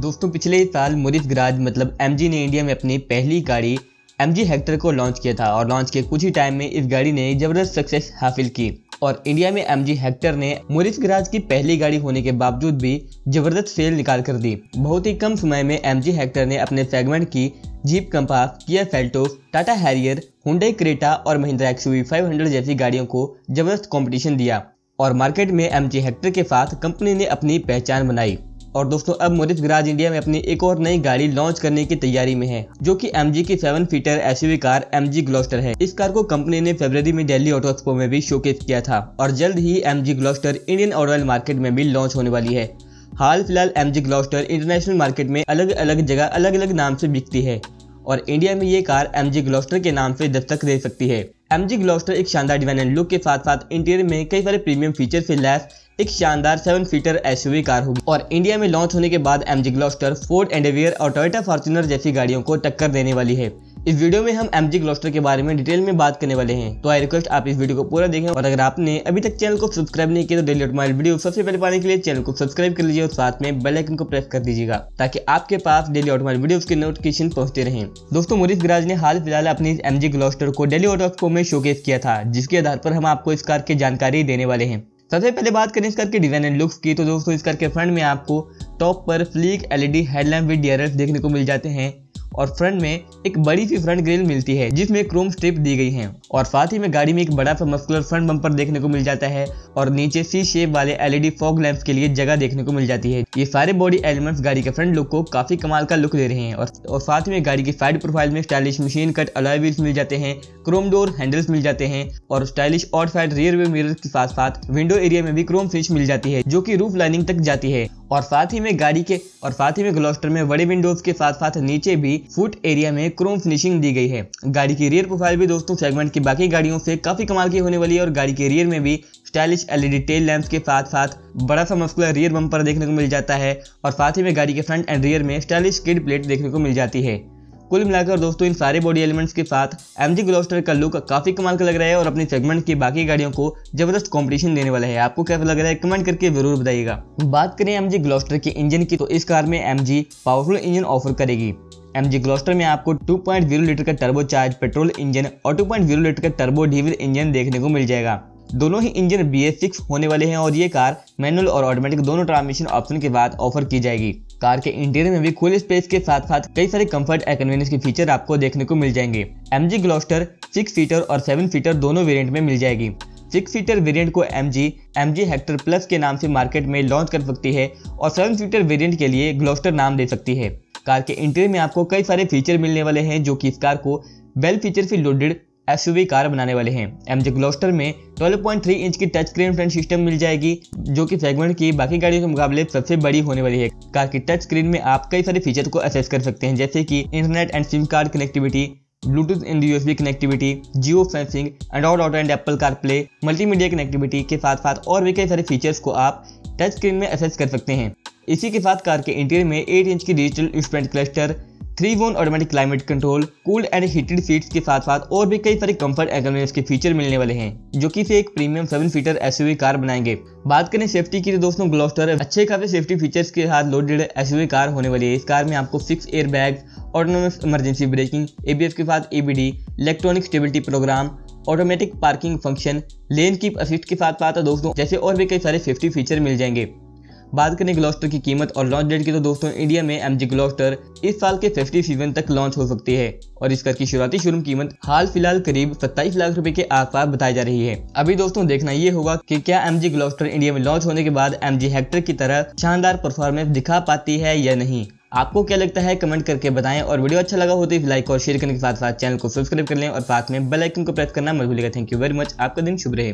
दोस्तों, पिछले साल मोरिस गराज मतलब एमजी ने इंडिया में अपनी पहली गाड़ी एम जी हेक्टर को लॉन्च किया था और लॉन्च के कुछ ही टाइम में इस गाड़ी ने ज़बरदस्त सक्सेस हासिल की। और इंडिया में एम जी हेक्टर ने मोरिस गराज की पहली गाड़ी होने के बावजूद भी ज़बरदस्त सेल निकाल कर दी। बहुत ही कम समय में एम जी हेक्टर ने अपने सेगमेंट की Jeep Compass Kia Seltos Tata Harrier Hyundai Creta और महिंद्रा एक्सयूवी 500 जैसी गाड़ियों को ज़बरदस्त कॉम्पिटिशन दिया। और मार्केट में एम जी हेक्टर के साथ कंपनी ने अपनी पहचान बनाई। और दोस्तों, अब मोरिस गराज इंडिया में अपनी एक और नई गाड़ी लॉन्च करने की तैयारी में है, जो कि एमजी की seven seater S car MG Gloster है। इस कार को कंपनी ने फरवरी में दिल्ली ऑटो एक्सपो में भी शोकेस किया था और जल्द ही MG Gloster Indian automobile market में भी लॉन्च होने वाली है। हाल फ़िलहाल एमजी ग्लोस्टर इंटरनेशनल मार्केट में अलग अलग जगह अलग अलग नाम से बिकती है और इंडिया में ये कार एमजी ग्लोस्टर के नाम से दस्तक दे सकती है। एम ग्लोस्टर एक शानदार डिज़ाइन एंड लुक के साथ साथ इंटीरियर में कई सारे प्रीमियम फीचर से लैस एक शानदार सेवन सीटर एसयूवी कार होगी। और इंडिया में लॉन्च होने के बाद M G Gloster Ford Endeavour और टोयोटा फॉर्चुनर जैसी गाड़ियों को टक्कर देने वाली है। इस वीडियो में हम एम जी ग्लोस्टर के बारे में डिटेल में बात करने वाले हैं। तो आई रिक्वेस्ट आप इस वीडियो को पूरा देखें और अगर आपने अभी तक चैनल को सब्सक्राइब नहीं किया तो डेली ऑटोमोबाइल वीडियो सबसे पहले पाने के लिए चैनल को सब्सक्राइब कर लीजिए और साथ में बेल आइकन को प्रेस कर दीजिएगा, ताकि आपके पास डेली ऑटोमाइल वीडियो के नोटिफिकेशन पहुँचते रहे। दोस्तों मोरिस गराज ने हाल फ़िलहाल अपनी एम जी ग्लोस्टर को डेली ऑटो में शोकेस किया था, जिसके आधार पर हम आपको इस कार की जानकारी देने वाले हैं। सबसे पहले बात करें इस कार के डिज़ाइन एंड लुक्स की। तो दोस्तों, इस कार के फ्रंट में आपको टॉप पर फ्लीक एलईडी हेडलैम्प विद डियरर्स देखने को मिल जाते हैं। और फ्रंट में एक बड़ी सी फ्रंट ग्रिल मिलती है जिसमें क्रोम स्ट्रिप दी गई है। और साथ ही में गाड़ी में एक बड़ा सा मस्कुलर फ्रंट बम्पर देखने को मिल जाता है और नीचे सी शेप वाले एलईडी फॉग लैंप्स के लिए जगह देखने को मिल जाती है। ये सारे बॉडी एलिमेंट्स गाड़ी के फ्रंट लुक को काफ़ी कमाल का लुक दे रहे हैं और, और साथ में गाड़ी की साइड प्रोफ़ाइल में stylish machine cut alloy wheels मिल जाते हैं क्रोम डोर हैंडल्स मिल जाते हैं और stylish outside rear view mirror के साथ साथ विंडो एरिया में भी क्रोम फिनिश मिल जाती है जो की रूफ लाइनिंग तक जाती है। और साथ ही में गाड़ी के और साथ ही में ग्लोस्टर में बड़े विंडोज़ के साथ साथ नीचे भी फुट एरिया में क्रोम फिनिशिंग दी गई है। गाड़ी की रियर प्रोफ़ाइल भी दोस्तों सेगमेंट की बाकी गाड़ियों से काफ़ी कमाल की होने वाली है और गाड़ी के रियर में भी स्टाइलिश एलईडी टेल लैंप्स के साथ साथ बड़ा सा मस्कुलर रियर बम्पर देखने को मिल जाता है और साथ ही में गाड़ी के फ्रंट एंड रियर में स्टाइलिश किड प्लेट देखने को मिल जाती है। कुल मिलाकर दोस्तों, इन सारे बॉडी एलिमेंट्स के साथ एम जी का लुक काफ़ी कमाल का लग रहा है और अपने सेगमेंट की बाकी गाड़ियों को ज़बरदस्त कंपटीशन देने वाला है। आपको कैसा लग रहा है? कमेंट करके ज़रूर बताइएगा। बात करें एम जी के इंजन की तो इस कार में M G powerful engine offer करेगी। एम जी ग्लोस्टर में आपको 2.0 लीटर का टर्बो चार्ज पेट्रोल इंजन और 2.0 लीटर का टर्बो डीजल इंजन देखने को मिल जाएगा। दोनों ही इंजन बी होने वाले हैं और ये कार मैनुअल और ऑटोमेटिक दोनों ट्रांसमिशन ऑप्शन के बाद ऑफ़र की जाएगी। कार के इंटीरियर में भी खुले स्पेस के साथ साथ कई सारे कंफर्ट एंड कन्वीनियंस के फीचर आपको देखने को मिल जाएँगे। M G Gloster six seater और सेवन सीटर दोनों वेरियंट में मिल जाएगी। सिक्स सीटर वेरिएंट को M G M G Hector Plus के नाम से मार्केट में लॉन्च कर सकती है और सेवन सीटर वेरिएंट के लिए ग्लोस्टर नाम दे सकती है। कार के इंटीरियर में आपको कई सारे फीचर मिलने वाले हैं जो कि इस कार को वेल फीचर से लोडेड एसयूवी कार बनाने वाले हैं। एम जी ग्लोस्टर में 12.3 इंच की टच स्क्रीन फ्रंट सिस्टम मिल जाएगी, जो कि सेगमेंट की बाकी गाड़ियों के मुकाबले सबसे बड़ी होने वाली है। कार की टच स्क्रीन में आप कई सारे फीचर को एसेस कर सकते हैं, जैसे कि internet and SIM card connectivity Bluetooth and USB connectivity geofencing Android Auto and Apple CarPlay multimedia connectivity के साथ साथ और भी कई सारे फीचर्स को आप टच स्क्रीन में एसेस कर सकते हैं। इसी के साथ कार के इंटीरियर में 8 इंच की digital instrument cluster three one automatic climate control cooled and heated seats के साथ साथ और भी कई सारे कंफर्ट एकोनॉमिक्स के फीचर मिलने वाले हैं, जो कि इसे एक premium seven seater SUV car बनाएँगे। बात करें सेफ्टी की तो दोस्तों ग्लोस्टर अच्छे खासे सेफ्टी फीचर्स के साथ लोडेड एसयूवी कार होने वाली है। इस कार में आपको six airbag autonomous emergency braking ABS के साथ ABD electronic stability program automatic parking function lane keep assist के साथ साथ दोस्तों जैसे और भी कई सारे सेफ्टी फीचर मिल जाएँगे। बात करें ग्लोस्टर की कीमत और लॉन्च डेट की तो दोस्तों इंडिया में एम जी ग्लोस्टर इस साल के फेस्टिव सीज़न तक लॉन्च हो सकती है और इस कार की शुरुआती शोरूम कीमत हाल फ़िलहाल करीब सत्ताईस लाख रुपए के आसपास बताई जा रही है। अभी दोस्तों देखना ये होगा कि क्या एम जी ग्लोस्टर इंडिया में लॉन्च होने के बाद एम जी हेक्टर की तरह शानदार परफॉर्मेंस दिखा पाती है या नहीं। आपको क्या लगता है कमेंट करके बताएँ और वीडियो अच्छा लगा हो तो लाइक और शेयर करने के साथ साथ चैनल को सब्सक्राइब कर लें और साथ में बेल आइकन को प्रेस करना मत भूलिएगा। थैंक यू वेरी मच आपका दिन शुभ रहे।